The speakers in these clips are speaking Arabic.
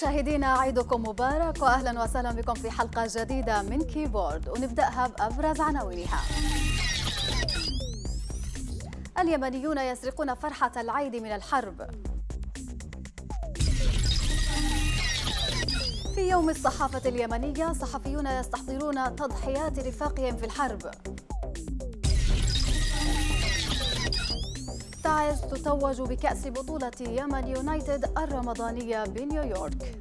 مشاهدينا عيدكم مبارك واهلا وسهلا بكم في حلقة جديدة من كيبورد ونبدأها بأبرز عناوينها. اليمنيون يسرقون فرحة العيد من الحرب. في يوم الصحافة اليمنية صحفيون يستحضرون تضحيات رفاقهم في الحرب. تعز تتوج بكأس بطولة يمن يونايتد الرمضانية بنيويورك.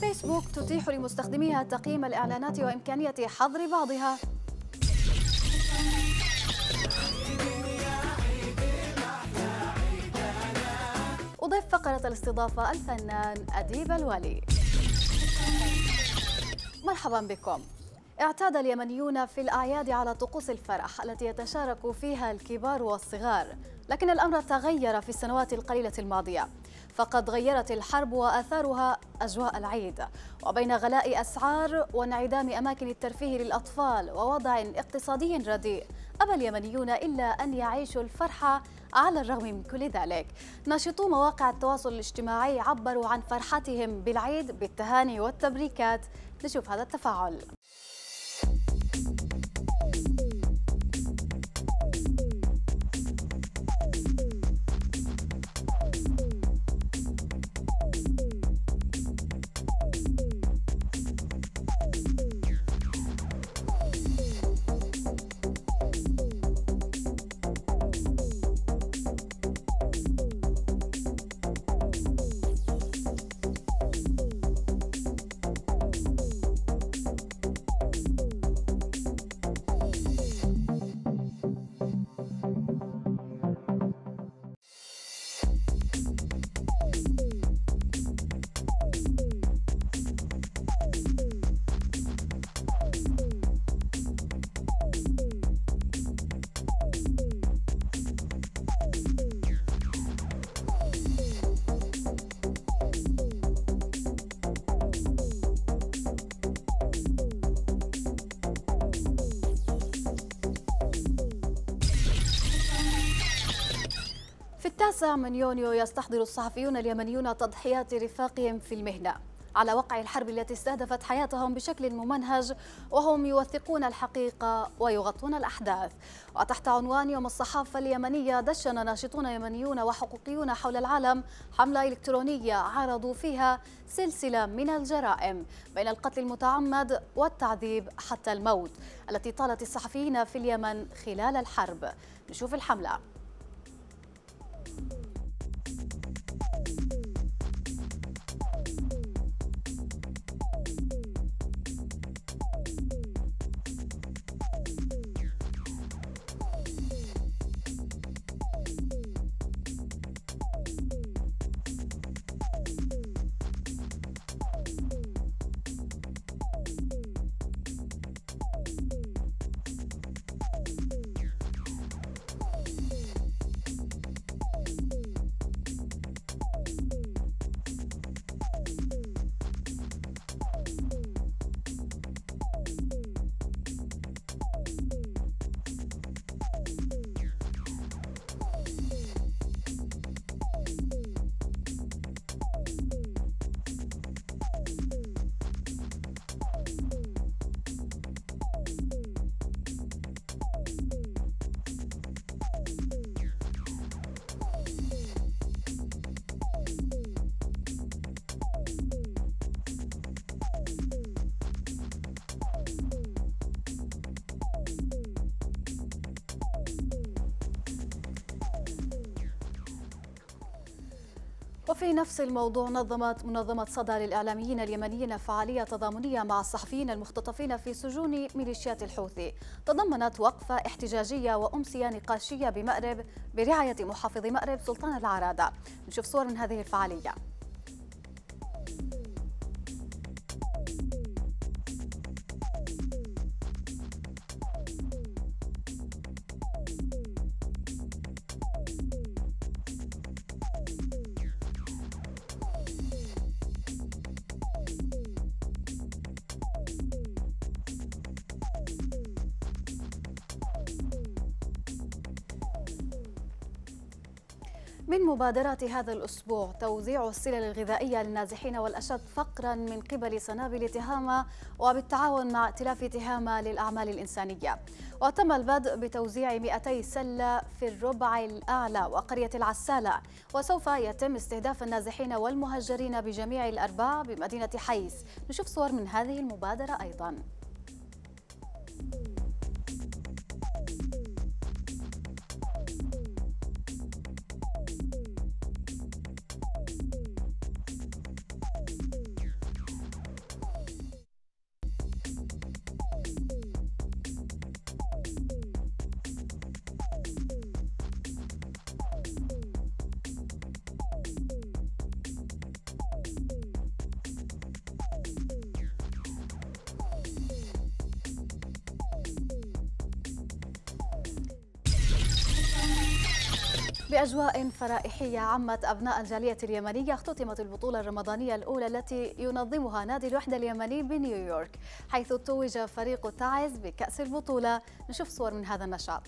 فيسبوك تتيح لمستخدميها تقييم الإعلانات وإمكانية حظر بعضها. أضيف فقرة الاستضافة الفنان أديب الولي مرحبا بكم. اعتاد اليمنيون في الأعياد على طقوس الفرح التي يتشارك فيها الكبار والصغار لكن الأمر تغير في السنوات القليلة الماضية. فقد غيرت الحرب وآثارها أجواء العيد. وبين غلاء أسعار وانعدام أماكن الترفيه للأطفال ووضع اقتصادي رديء أبى اليمنيون إلا أن يعيشوا الفرحة على الرغم من كل ذلك. ناشطو مواقع التواصل الاجتماعي عبروا عن فرحتهم بالعيد بالتهاني والتبريكات. نشوف هذا التفاعل. التاسع من يونيو يستحضر الصحفيون اليمنيون تضحيات رفاقهم في المهنة. على وقع الحرب التي استهدفت حياتهم بشكل ممنهج وهم يوثقون الحقيقة ويغطون الأحداث. وتحت عنوان يوم الصحافة اليمنية دشن ناشطون يمنيون وحقوقيون حول العالم حملة إلكترونية عرضوا فيها سلسلة من الجرائم بين القتل المتعمد والتعذيب حتى الموت التي طالت الصحفيين في اليمن خلال الحرب. نشوف الحملة. وفي نفس الموضوع نظمت منظمة صدى للإعلاميين اليمنيين فعالية تضامنية مع الصحفيين المختطفين في سجون ميليشيات الحوثي. تضمنت وقفة احتجاجية وأمسية نقاشية بمأرب برعاية محافظ مأرب سلطان العرادة. نشوف صور من هذه الفعالية. من مبادرات هذا الأسبوع توزيع السلل الغذائية للنازحين والأشد فقرا من قبل سنابل تهامة وبالتعاون مع ائتلاف تهامة للأعمال الإنسانية. وتم البدء بتوزيع 200 سلة في الربع الأعلى وقرية العسالة وسوف يتم استهداف النازحين والمهجرين بجميع الأرباع بمدينة حيس نشوف صور من هذه المبادرة أيضاً. بأجواء فرائحية عمت أبناء الجالية اليمنية اختتمت البطولة الرمضانية الأولى التي ينظمها نادي الوحدة اليمني بنيويورك حيث توج فريق تعز بكأس البطولة. نشوف صور من هذا النشاط.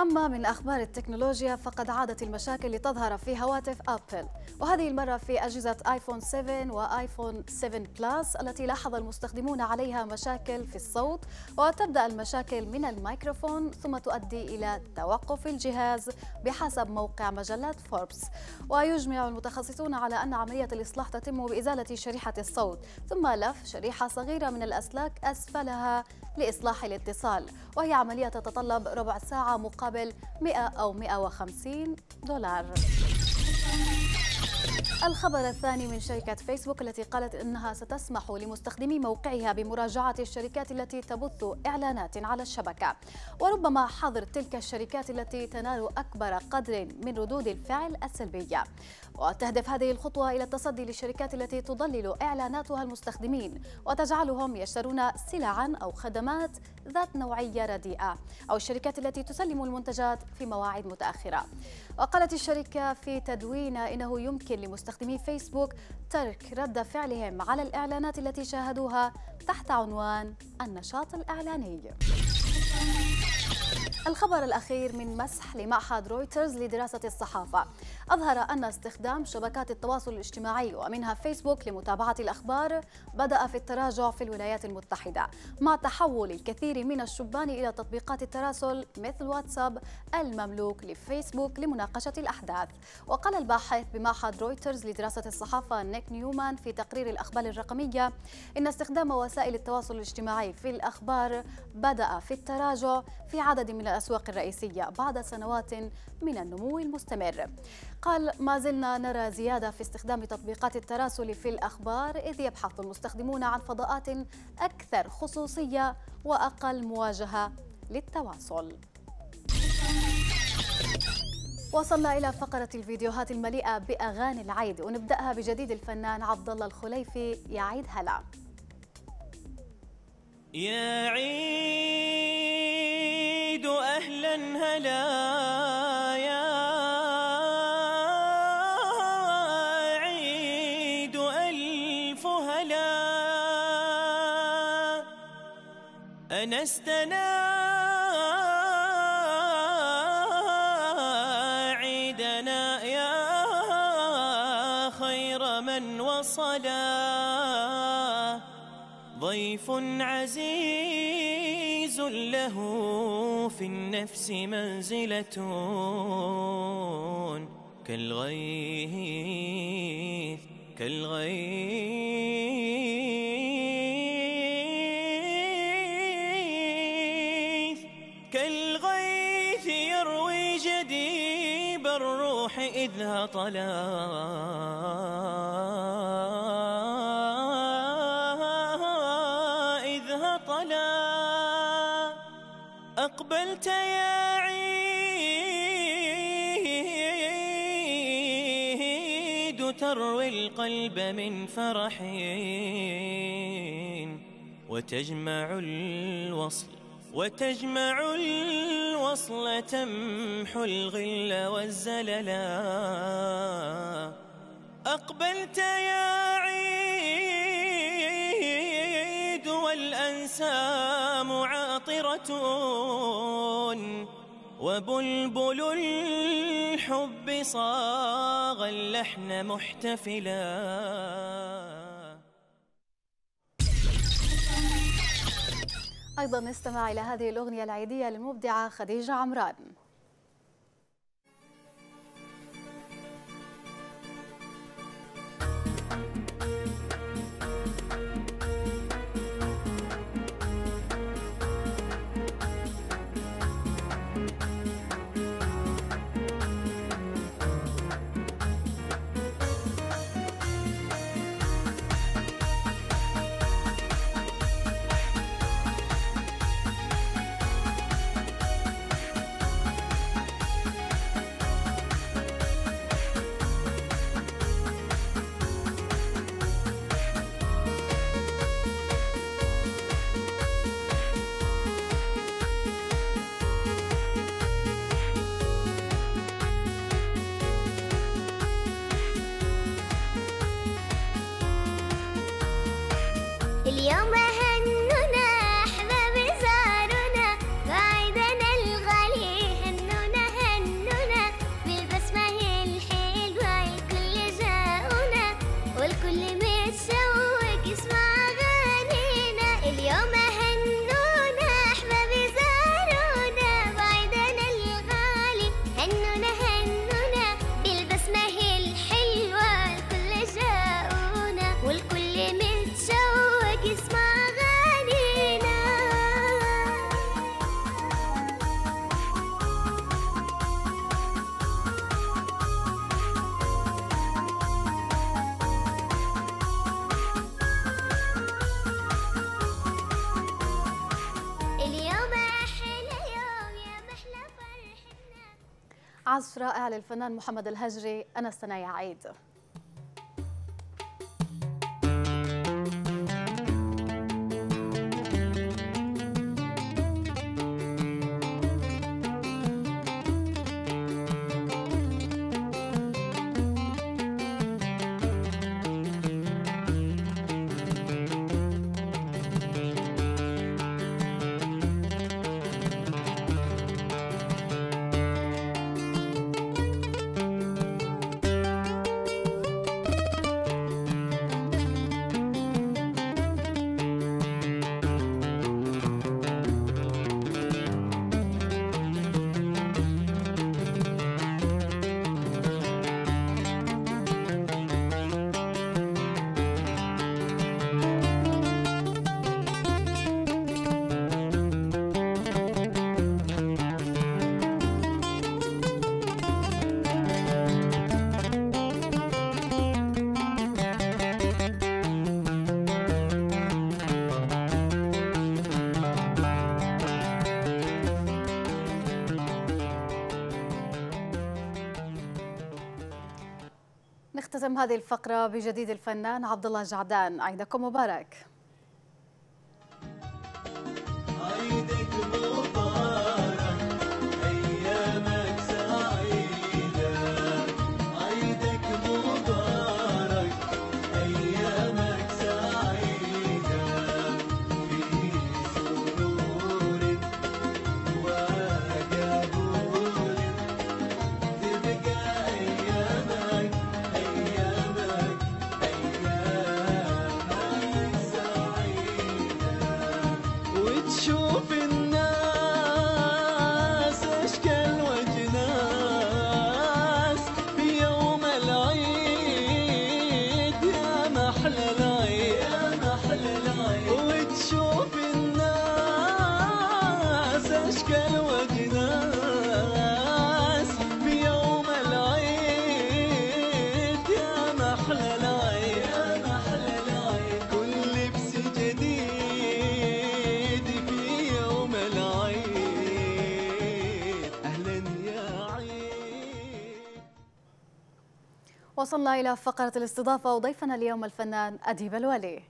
أما من أخبار التكنولوجيا فقد عادت المشاكل لتظهر في هواتف أبل. وهذه المرة في أجهزة آيفون 7 وآيفون 7 بلس التي لاحظ المستخدمون عليها مشاكل في الصوت وتبدأ المشاكل من الميكروفون ثم تؤدي إلى توقف الجهاز بحسب موقع مجلة فوربس. ويجمع المتخصصون على أن عملية الإصلاح تتم بإزالة شريحة الصوت ثم لف شريحة صغيرة من الأسلاك أسفلها لإصلاح الاتصال. وهي عملية تتطلب ربع ساعة مقابل 100 أو 150 دولار. الخبر الثاني من شركة فيسبوك التي قالت إنها ستسمح لمستخدمي موقعها بمراجعة الشركات التي تبث إعلانات على الشبكة. وربما حظر تلك الشركات التي تنال أكبر قدر من ردود الفعل السلبية. وتهدف هذه الخطوة إلى التصدي للشركات التي تضلل إعلاناتها المستخدمين وتجعلهم يشترون سلعا أو خدمات ذات نوعية رديئة أو الشركات التي تسلم المنتجات في مواعيد متأخرة. وقالت الشركة في تدوين إنه يمكن لمستخدمي فيسبوك ترك رد فعلهم على الإعلانات التي شاهدوها تحت عنوان النشاط الإعلاني. الخبر الأخير من مسح لمعهد رويترز لدراسة الصحافة. أظهر أن استخدام شبكات التواصل الاجتماعي ومنها فيسبوك لمتابعة الأخبار بدأ في التراجع في الولايات المتحدة مع تحول الكثير من الشبان إلى تطبيقات التراسل مثل واتساب المملوك لفيسبوك لمناقشة الأحداث. وقال الباحث بمعهد رويترز لدراسة الصحافة نيك نيومان في تقرير الأخبار الرقمية إن استخدام وسائل التواصل الاجتماعي في الأخبار بدأ في التراجع في عدد من الأسواق الرئيسية بعد سنوات من النمو المستمر. قال ما زلنا نرى زيادة في استخدام تطبيقات التراسل في الأخبار إذ يبحث المستخدمون عن فضاءات أكثر خصوصية وأقل مواجهة للتواصل. وصلنا إلى فقرة الفيديوهات المليئة بأغاني العيد ونبدأها بجديد الفنان عبد الله الخليفي. يا عيد هلا. يا عيد أهلا هلا. أنستنا عيدنا يا خير من وصلا. ضيف عزيز له في النفس منزلة كالغيث كالغيث كالغيث يروي جديب الروح إذ هطلا من فرح وتجمع الوصل وتجمع الوصل تمحو الغل والزللا أقبلت يا عيد والأنسام عاطرة وبلبل الحب صاغ اللحن محتفلا. أيضا نستمع إلى هذه الأغنية العيدية للمبدعة خديجة عمران. عزف رائع للفنان محمد الهجري أنا السنة يا عيد نختتم هذه الفقرة بجديد الفنان عبد الله جعدان. عيدكم مبارك. وصلنا إلى فقرة الاستضافة وضيفنا اليوم الفنان أديب الولي.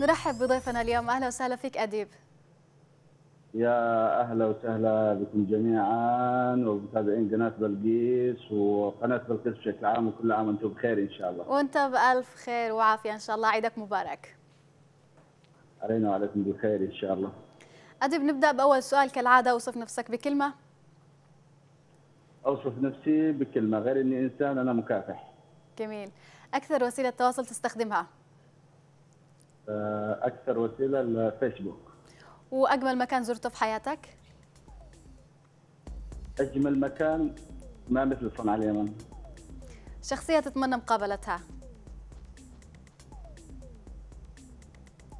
نرحب بضيفنا اليوم. أهلا وسهلا فيك أديب. يا أهلا وسهلا بكم جميعا ومتابعين قناة بلقيس وقناة بلقيس بشكل عام وكل عام وأنتم بخير إن شاء الله. وأنت بألف خير وعافية إن شاء الله. عيدك مبارك. علينا وعليكم بخير إن شاء الله. أديب نبدأ بأول سؤال. كالعادة وصف نفسك بكلمة. أوصف نفسي بكلمة غير إني إنسان أنا مكافح. جميل. أكثر وسيلة تواصل تستخدمها. أكثر وسيلة الفيسبوك وأجمل مكان زرته في حياتك؟ أجمل مكان ما مثل صنعاء اليمن. شخصية تتمنى مقابلتها.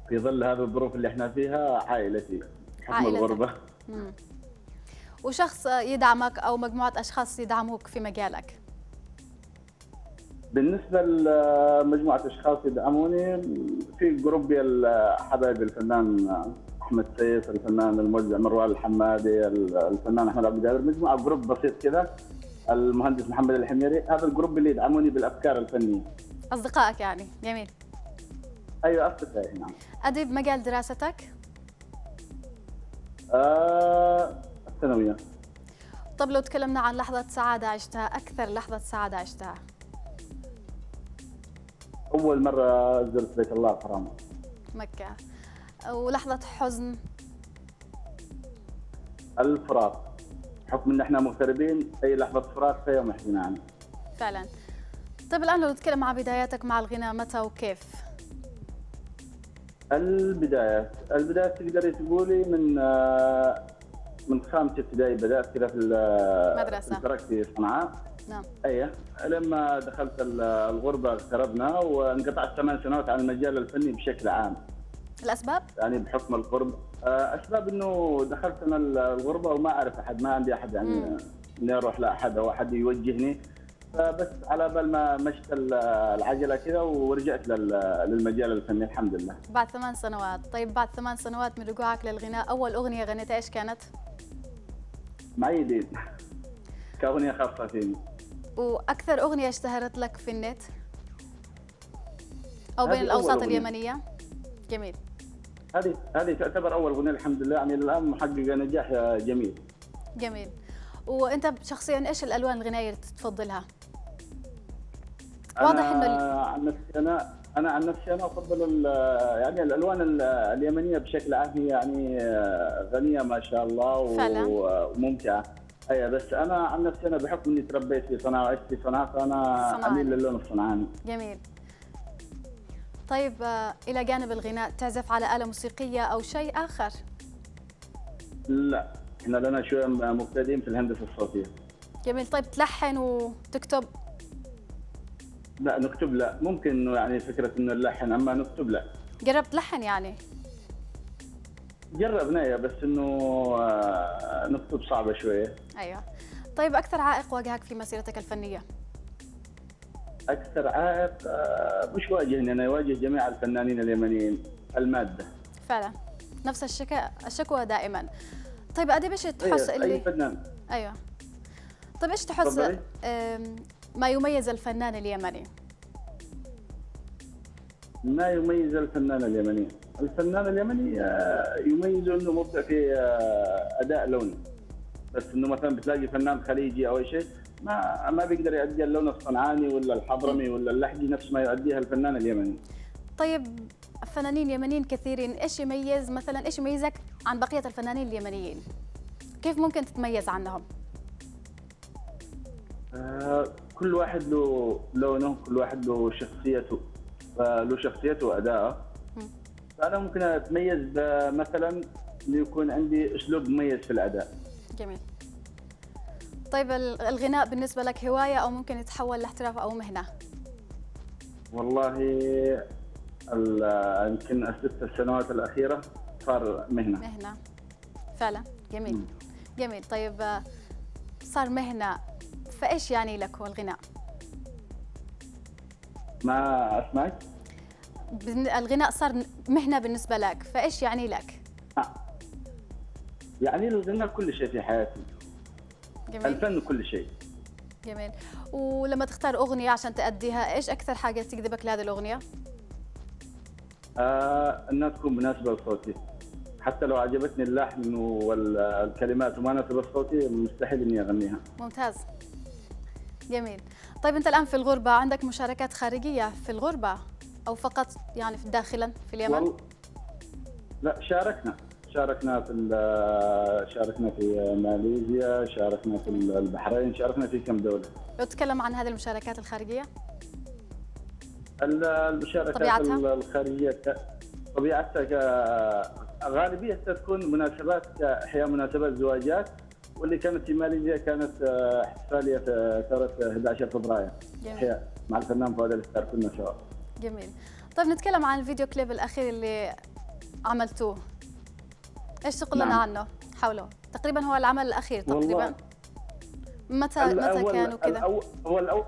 في ظل هذه الظروف اللي إحنا فيها عائلتي حكم. الغربة. وشخص يدعمك أو مجموعة أشخاص يدعموك في مجالك؟ بالنسبة لمجموعة أشخاص يدعموني في جروبي حبايبي الفنان أحمد سيف الفنان الموزع مروان الحمادي الفنان أحمد عبد القادر مجموعة جروب بسيط كذا المهندس محمد الحميري هذا الجروب اللي يدعموني بالأفكار الفنية. أصدقائك يعني جميل. أيوه أصدقائي نعم. أديب مجال دراستك؟ آه الثانوية. طب لو تكلمنا عن لحظة سعادة عشتها أكثر لحظة سعادة عشتها. أول مرة زرت بيت الله الحرام مكة. ولحظة حزن؟ الفراق. بحكم إن إحنا مغتربين أي لحظة فراق فهي محزنه عنها فعلا. طيب الآن لو نتكلم عن بداياتك مع الغناء متى وكيف؟ البدايات البدايات تقدري تقولي من آه، من خامسة ابتدائي بدأت كذا في ال- مدرسة. في صنعاء نعم. إيه لما دخلت ال- الغربة اغتربنا وانقطعت ثمان سنوات عن المجال الفني بشكل عام. الأسباب؟ يعني بحكم القرب. آه، أسباب إنه دخلت أنا ال- الغربة وما أعرف أحد ما عندي أحد يعني إني أروح لأحد أو أحد يوجهني. فبس على بال ما مشت ال- العجلة كذا ورجعت لل- للمجال الفني الحمد لله. بعد ثمان سنوات. طيب بعد ثمان سنوات من رجوعك للغناء أول أغنية غنيتها إيش كانت؟ معيدين كأغنية خاصة فيني. وأكثر أغنية اشتهرت لك في النت؟ أو بين أول الأوساط أغنية. اليمنية؟ جميل. هذه هذه تعتبر أول أغنية الحمد لله. يعني الآن محققه نجاح جميل. جميل. وأنت شخصيا إيش الألوان الغنائية اللي تفضلها؟ واضح إنه عن نفسي أنا أنا عن نفسي أنا أفضل يعني الألوان ال- اليمنية بشكل عام هي يعني غنية ما شاء الله. وممتعة. أي بس أنا عن نفسي أنا بحكم إني تربيت في صنعاء وعشت في صنعاء فأنا. أميل للون الصنعاني جميل. طيب آه، إلى جانب الغناء تعزف على آلة موسيقية أو شيء آخر؟ لا إحنا لنا شوية مبتدئين في الهندسة الصوتية. جميل. طيب تلحن وتكتب؟ لا نكتب لا. ممكن إنه يعني فكرة إنه نلحن أما نكتب لا. جربت تلحن يعني؟ جربنا يا بس إنه آه، نكتب صعبه شوية. أيوه. طيب أكثر عائق واجهك في مسيرتك الفنية؟ أكثر عائق آه، مش واجهني. أنا يواجه جميع الفنانين اليمنيين المادة. فعلا. نفس الشكا الشكوى دائما. طيب اديب إيش تحس أيوة، أي اللي فنان. أيوه. طيب إيش تحس؟ ما يميز الفنان اليمني؟ ما يميز الفنان اليمني؟ الفنان اليمني آه، يميزه إنه مبدع في آه، أداء لوني بس إنه مثلا بتلاقي فنان خليجي أو أي شيء ما ما بيقدر يؤدي اللون الصنعاني ولا الحضرمي ولا اللحجي نفس ما يؤديها الفنان اليمني. طيب فنانين يمنيين كثيرين إيش يميز مثلا إيش يميزك عن بقية الفنانين اليمنيين؟ كيف ممكن تتميز عنهم؟ آه، كل واحد له لونه كل واحد له شخصيته فله شخصيته وأداءه. مم. فأنا ممكن أتميز مثلا يكون عندي أسلوب مميز في الأداء. جميل. طيب ال- الغناء بالنسبة لك هواية أو ممكن يتحول لاحتراف أو مهنة؟ والله ال- يمكن الست السنوات الأخيرة صار مهنة. مهنة. فعلا. جميل. جميل. طيب صار مهنة فإيش يعني لك هو الغناء ما أسمعك؟ بالن- الغناء صار مهنة بالنسبة لك فإيش يعني لك؟ آه. يعني الغناء كل شيء في حياتي. جميل. الفن كل شيء. جميل. ولما تختار أغنية عشان تأديها إيش أكثر حاجة تجذبك لهذه الأغنية؟ آه إنها تكون مناسبة لصوتي. حتى لو عجبتني اللحن والكلمات وما ناسبة صوتي مستحيل إني أغنيها. ممتاز. جميل طيب انت الآن في الغربة عندك مشاركات خارجية في الغربة أو فقط يعني في داخلا في اليمن؟ وال- لا شاركنا. شاركنا في شاركنا في ماليزيا شاركنا في البحرين شاركنا في كم دولة. لو تتكلم عن هذه المشاركات الخارجية؟ ال- المشاركات طبيعتها؟ الخارجية طبيعتها غالبيتها تكون مناسبات كاحياء مناسبات زواجات. واللي كانت في ماليزيا كانت آه، احتفالية في ثورة 11 فبراير. جميل. مع الفنان فؤاد الاستار كنا سوا جميل. طيب نتكلم عن الفيديو كليب الأخير اللي عملتوه. إيش تقول لنا نعم. عنه؟ حوله. تقريبا هو العمل الأخير والله. تقريبا. متى متى الأول- كان وكذا؟ هو الأول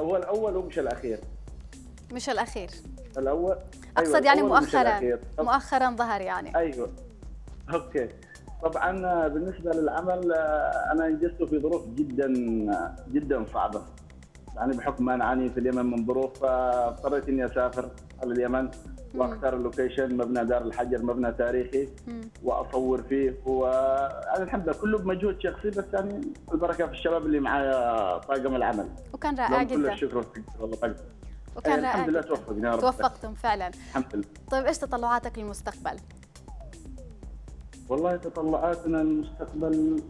هو الأول ومش الأخير. مش الأخير. الأول أقصد أيوة يعني مؤخرا. مؤخرا ظهر يعني. أيوه. أوكي. طبعا بالنسبة للعمل أنا أنجزته في ظروف جدا جدا صعبة. يعني بحكم ما نعاني في اليمن من ظروف فاضطريت إني أسافر على اليمن وأختار اللوكيشن مبنى دار الحجر مبنى تاريخي. وأصور فيه. و يعني الحمد لله كله بمجهود شخصي بس يعني البركة في الشباب اللي معايا طاقم العمل. وكان رائع لهم كل جدا. الشكر والله طاقم. وكان أي رائع الحمد لله جدا. توفقنا يا رب. توفقتم فعلا. الحمد لله. طيب إيش تطلعاتك للمستقبل؟ والله تطلعاتنا المستقبل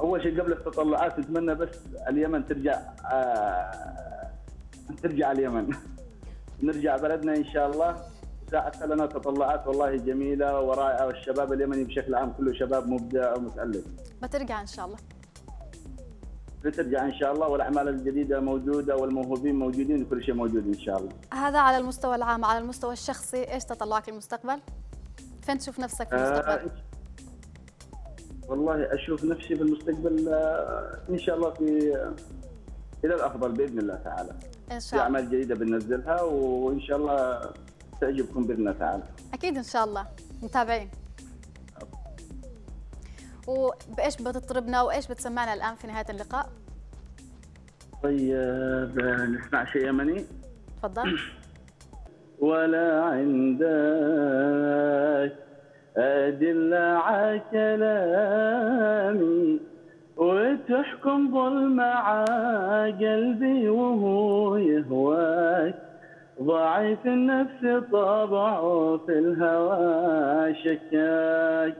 أول شيء قبل التطلعات نتمنى بس اليمن ترجع آه ترجع اليمن. نرجع بلدنا إن شاء الله. ساعتها لنا تطلعات والله جميلة ورائعة والشباب اليمني بشكل عام كله شباب مبدع ومتألق. بترجع إن شاء الله. بترجع إن شاء الله والأعمال الجديدة موجودة والموهوبين موجودين وكل شيء موجود إن شاء الله. هذا على المستوى العام على المستوى الشخصي إيش تطلعك للمستقبل؟ فين تشوف نفسك في المستقبل. آه والله أشوف نفسي في المستقبل آه إن شاء الله في إلى الأفضل بإذن الله تعالى. إن شاء الله. أعمال جديدة بننزلها وإن شاء الله تعجبكم بإذن الله تعالى. أكيد إن شاء الله. متابعين. وبإيش بتطربنا وإيش بتسمعنا الآن في نهاية اللقاء؟ طيب آه، نسمع شيء يمني تفضل. ولا عندك. على كلامي وتحكم ظلم قلبي وهو يهواك. ضعيف النفس طبعه في الهوى شكاك.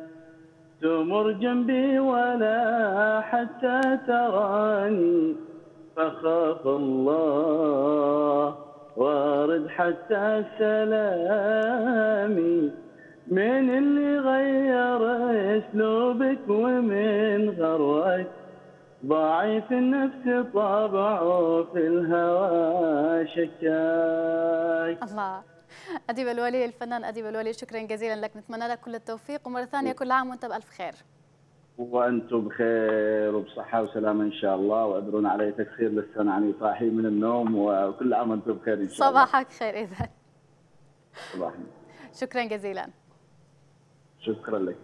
تمر جنبي ولا حتى تراني. فخاف الله. وارد حتى سلامي. من اللي غير اسلوبك ومن غرك ضعيف النفس طبعه في الهوى شكاك. الله. أديب الولي الفنان أديب الولي شكرا جزيلا لك. نتمنى لك كل التوفيق ومرة ثانية كل عام وأنت بألف خير. وأنتم بخير وبصحة وسلامة إن شاء الله وأدرون علي تكسير للسنه عني صاحي من النوم وكل عام وأنتم بخير إن شاء الله. صباحك خير صباح شكرا جزيلا. شكرا لك.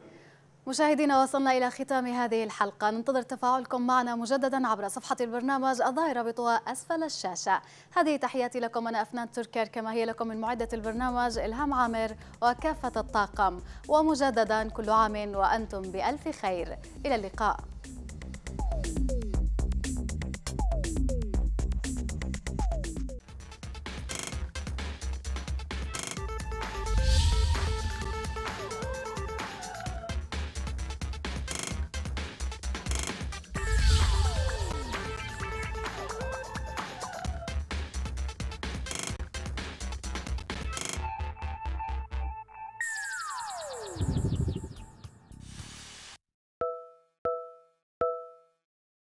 مشاهدينا وصلنا إلى ختام هذه الحلقة. ننتظر تفاعلكم معنا مجددا عبر صفحة البرنامج الظاهرة رابطها أسفل الشاشة. هذه تحياتي لكم أنا أفنان تركر كما هي لكم من معدة البرنامج إلهام عامر وكافة الطاقم. ومجددا كل عام وأنتم بألف خير. إلى اللقاء.